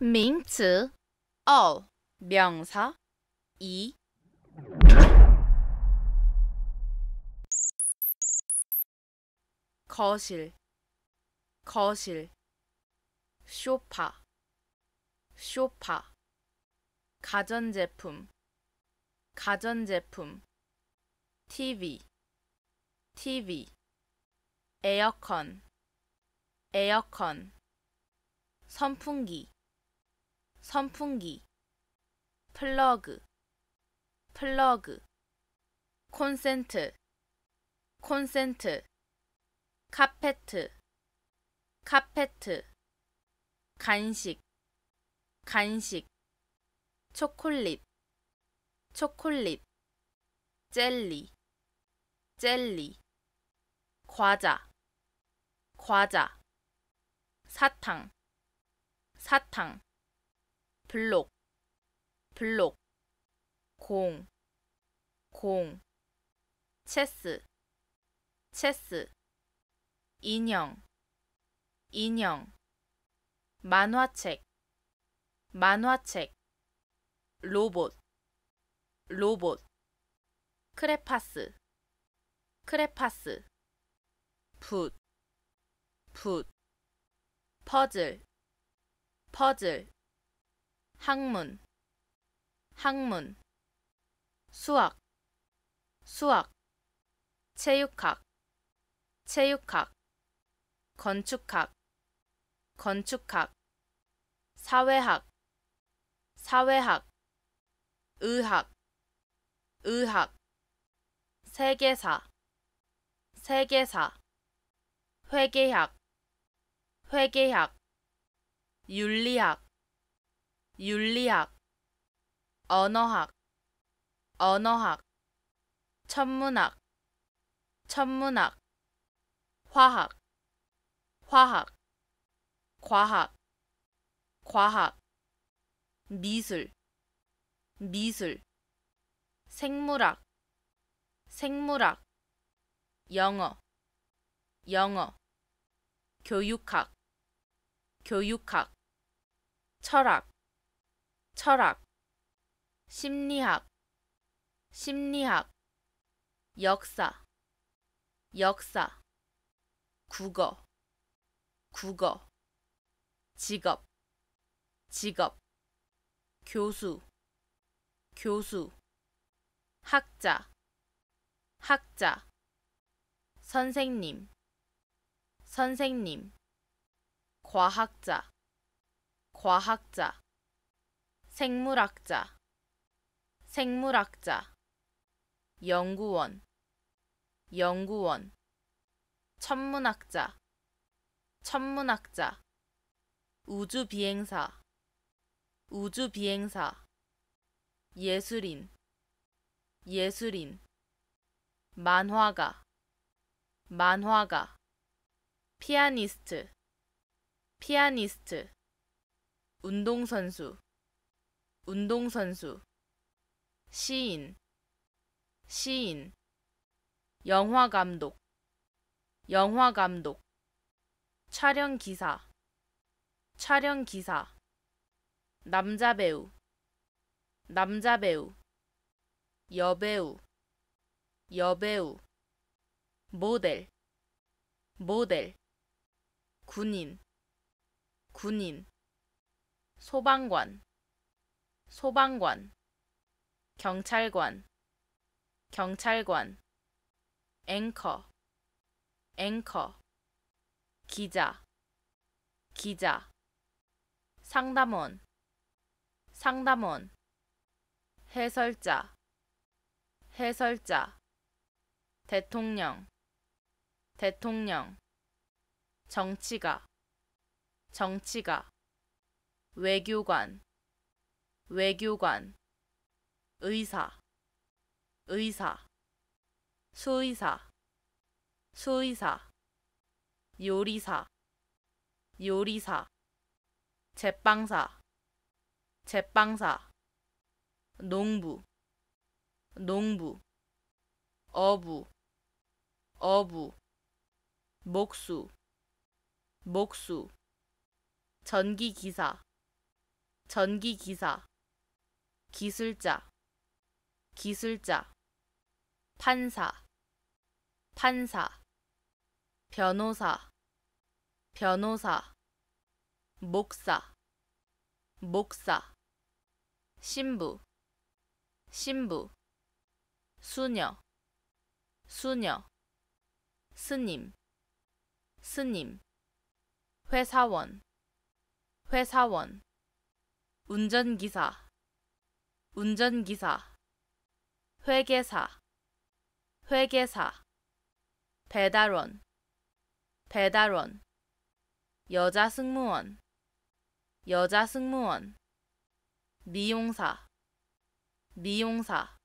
名词 all 명사. 이. 거실. 거실. 쇼파. 쇼파. 가전제품. 가전제품. TV TV 에어컨. 에어컨 선풍기 선풍기 플러그 플러그 콘센트 콘센트 카페트 카페트 간식 간식 초콜릿 초콜릿 젤리 젤리 과자 과자 사탕 사탕 블록 블록 공, 공, 체스, 체스, 인형, 인형, 만화책, 만화책, 로봇, 로봇, 크레파스, 크레파스, 붓, 붓, 퍼즐, 퍼즐, 학문, 학문, 수학, 수학, 체육학, 체육학, 건축학, 건축학, 사회학, 사회학, 의학, 의학, 세계사, 세계사, 회계학, 회계학, 윤리학, 윤리학, 언어학, 언어학, 천문학, 천문학, 화학, 화학, 과학, 과학, 미술, 미술, 생물학, 생물학, 영어, 영어, 교육학, 교육학, 철학, 철학, 심리학, 심리학, 역사, 역사, 국어, 국어, 직업, 직업, 교수, 교수, 학자, 학자, 선생님, 선생님, 과학자, 과학자, 생물학자, 생물학자, 연구원, 연구원, 천문학자, 천문학자, 우주 비행사, 우주 비행사, 예술인, 예술인, 만화가, 만화가, 피아니스트, 피아니스트, 운동선수, 운동선수, 시인, 시인, 영화감독, 영화감독, 촬영기사, 촬영기사, 남자배우, 남자배우, 여배우, 여배우, 모델, 모델, 군인, 군인, 소방관, 소방관, 경찰관, 경찰관, 앵커, 앵커, 기자, 기자, 상담원, 상담원, 해설자, 해설자, 대통령, 대통령, 정치가, 정치가, 외교관, 외교관, 의사, 의사, 수의사, 수의사, 요리사, 요리사, 제빵사, 제빵사, 농부, 농부, 어부, 어부, 목수, 목수, 전기기사, 전기기사, 기술자, 기술자, 판사, 판사, 변호사, 변호사, 목사, 목사, 신부, 신부, 수녀, 수녀, 스님, 스님, 회사원, 회사원, 운전기사, 운전기사, 회계사, 회계사, 배달원, 배달원, 여자 승무원, 여자 승무원, 미용사, 미용사.